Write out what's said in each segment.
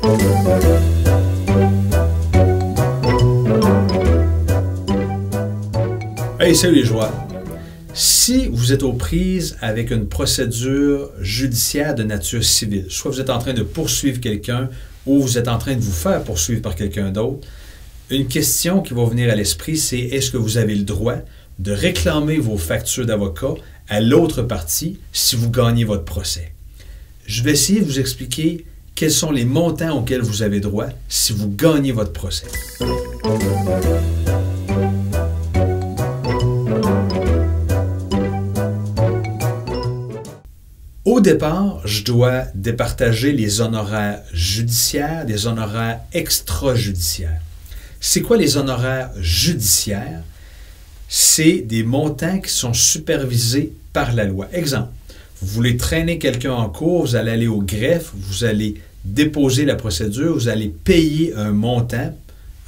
Hey, salut les joueurs! Si vous êtes aux prises avec une procédure judiciaire de nature civile, soit vous êtes en train de poursuivre quelqu'un ou vous êtes en train de vous faire poursuivre par quelqu'un d'autre, une question qui va venir à l'esprit, c'est est-ce que vous avez le droit de réclamer vos factures d'avocat à l'autre partie si vous gagnez votre procès? Je vais essayer de vous expliquer quels sont les montants auxquels vous avez droit si vous gagnez votre procès? Au départ, je dois départager les honoraires judiciaires des honoraires extrajudiciaires. C'est quoi les honoraires judiciaires? C'est des montants qui sont supervisés par la loi. Exemple, vous voulez traîner quelqu'un en cours, vous allez aller au greffe, vous allez déposer la procédure, vous allez payer un montant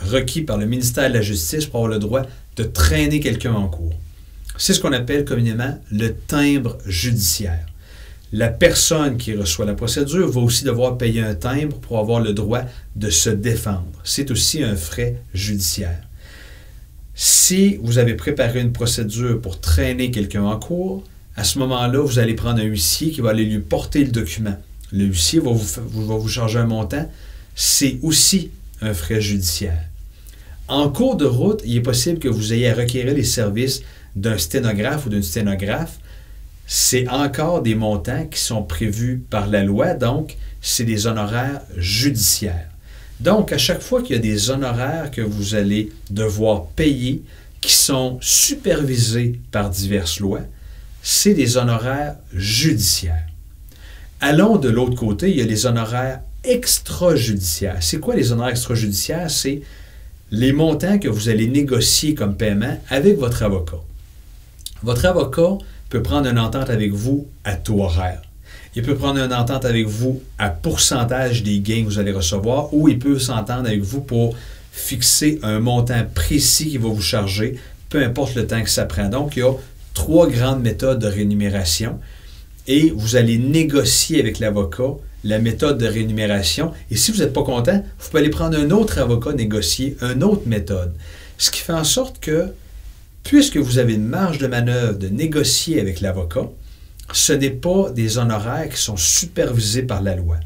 requis par le ministère de la Justice pour avoir le droit de traîner quelqu'un en cours. C'est ce qu'on appelle communément le timbre judiciaire. La personne qui reçoit la procédure va aussi devoir payer un timbre pour avoir le droit de se défendre. C'est aussi un frais judiciaire. Si vous avez préparé une procédure pour traîner quelqu'un en cours, à ce moment-là, vous allez prendre un huissier qui va aller lui porter le document. Le huissier va vous, va charger un montant. C'est aussi un frais judiciaire. En cours de route, il est possible que vous ayez à requérir les services d'un sténographe ou d'une sténographe c'est encore des montants qui sont prévus par la loi, donc c'est des honoraires judiciaires. Donc, à chaque fois qu'il y a des honoraires que vous allez devoir payer qui sont supervisés par diverses lois, c'est des honoraires judiciaires. Allons de l'autre côté, il y a les honoraires extrajudiciaires. C'est quoi les honoraires extrajudiciaires? C'est les montants que vous allez négocier comme paiement avec votre avocat. Votre avocat peut prendre une entente avec vous à taux horaire. Il peut prendre une entente avec vous à pourcentage des gains que vous allez recevoir ou il peut s'entendre avec vous pour fixer un montant précis qui va vous charger, peu importe le temps que ça prend. Donc, il y a trois grandes méthodes de rémunération et vous allez négocier avec l'avocat la méthode de rémunération. Et si vous n'êtes pas content, vous pouvez aller prendre un autre avocat négocier une autre méthode. Ce qui fait en sorte que puisque vous avez une marge de manœuvre de négocier avec l'avocat, ce n'est pas des honoraires qui sont supervisés par la loi.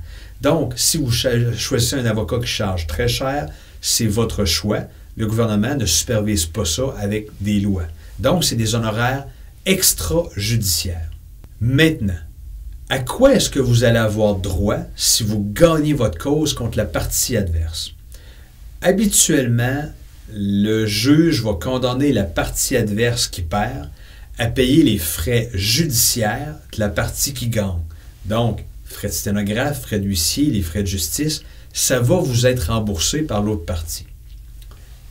Donc, si vous choisissez un avocat qui charge très cher, c'est votre choix. Le gouvernement ne supervise pas ça avec des lois. Donc, c'est des honoraires extrajudiciaires. Maintenant, à quoi est-ce que vous allez avoir droit si vous gagnez votre cause contre la partie adverse? Habituellement, le juge va condamner la partie adverse qui perd à payer les frais judiciaires de la partie qui gagne. Donc, frais de sténographe, frais d'huissier, les frais de justice, ça va vous être remboursé par l'autre partie.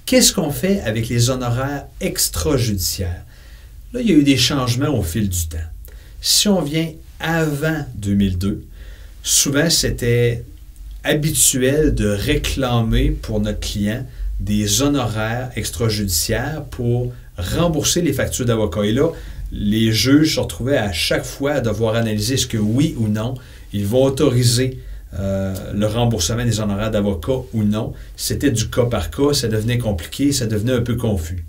Qu'est-ce qu'on fait avec les honoraires extrajudiciaires? Là, il y a eu des changements au fil du temps. Si on vient avant 2002, souvent c'était habituel de réclamer pour notre client des honoraires extrajudiciaires pour rembourser les factures d'avocat. Et là, les juges se retrouvaient à chaque fois à devoir analyser ce que oui ou non, ils vont autoriser euh, le remboursement des honoraires d'avocat ou non. C'était du cas par cas, ça devenait compliqué, ça devenait un peu confus.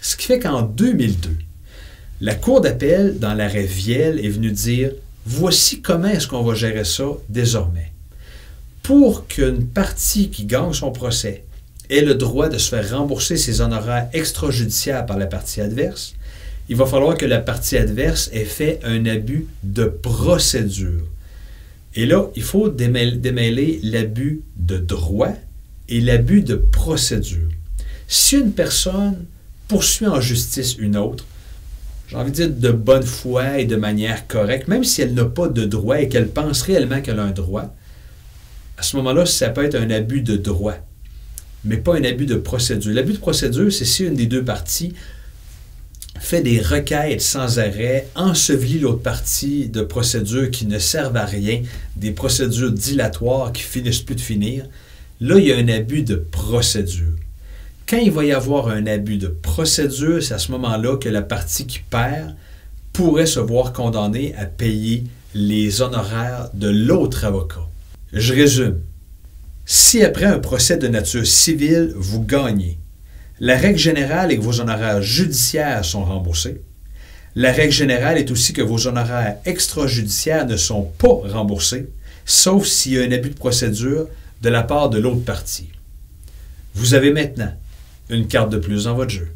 Ce qui fait qu'en 2002, la Cour d'appel, dans l'arrêt Viel, est venue dire voici comment est-ce qu'on va gérer ça désormais. Pour qu'une partie qui gagne son procès ait le droit de se faire rembourser ses honoraires extrajudiciaires par la partie adverse, il va falloir que la partie adverse ait fait un abus de procédure. Et là, il faut démêler l'abus de droit et l'abus de procédure. Si une personne poursuit en justice une autre, j'ai envie de dire de bonne foi et de manière correcte, même si elle n'a pas de droit et qu'elle pense réellement qu'elle a un droit, à ce moment-là, ça peut être un abus de droit mais pas un abus de procédure. L'abus de procédure, c'est si une des deux parties fait des requêtes sans arrêt, ensevelit l'autre partie de procédures qui ne servent à rien, des procédures dilatoires qui finissent plus de finir. Là, il y a un abus de procédure. Quand il va y avoir un abus de procédure, c'est à ce moment-là que la partie qui perd pourrait se voir condamnée à payer les honoraires de l'autre avocat. Je résume. Si après un procès de nature civile, vous gagnez, la règle générale est que vos honoraires judiciaires sont remboursés. La règle générale est aussi que vos honoraires extrajudiciaires ne sont pas remboursés, sauf s'il y a un abus de procédure de la part de l'autre partie. Vous avez maintenant une carte de plus dans votre jeu.